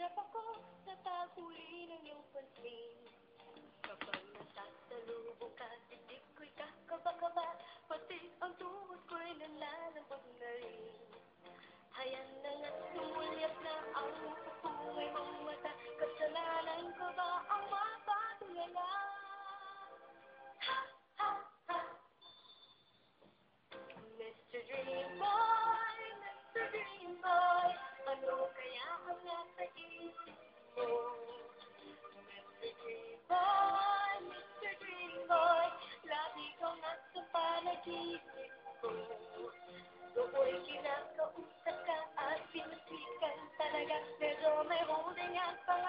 Hirap ako sa takuin ng iyong pansin. 这美好的一分。